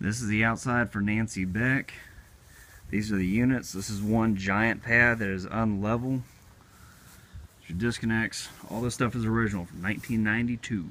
This is the outside for Nancy Beck. These are the units. This is one giant pad that is unlevel. Your disconnects. All this stuff is original from 1992.